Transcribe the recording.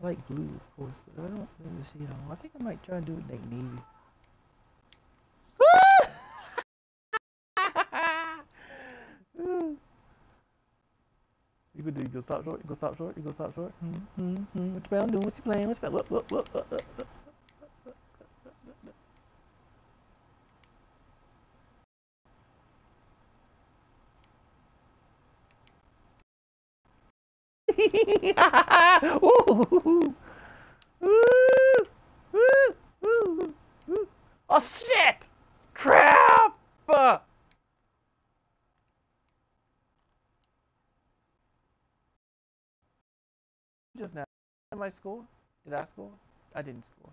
like blue, of course, but I don't really see it on. I think I might try and do it like navy. You gonna do? You gonna stop short? You gonna stop short? You gonna stop short? Hmm, hmm, hmm. What you plan on doing? What you playing? What you playing? Look, look, look, look, look, look. Oh shit! Crap! Just now. Am I score? Did I score? I didn't score.